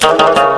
Música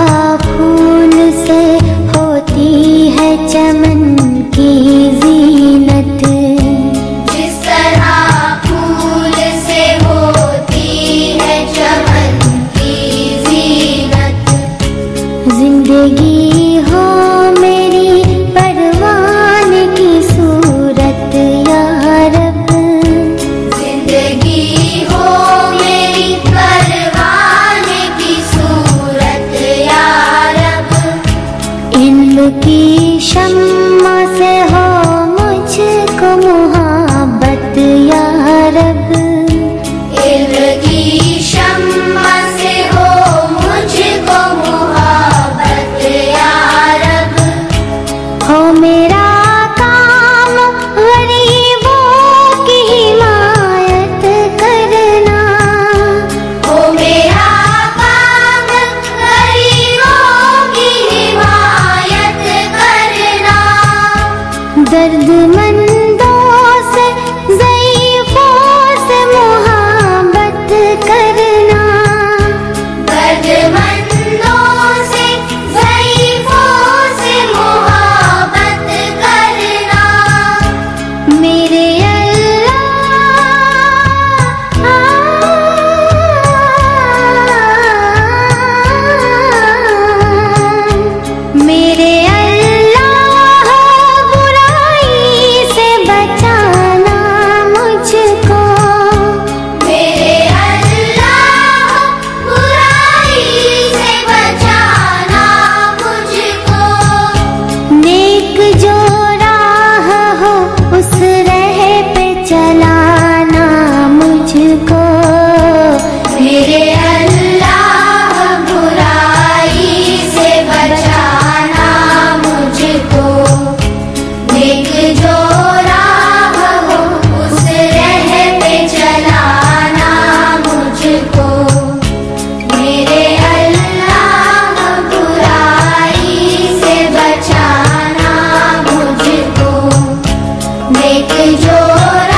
chăng derdim que llora.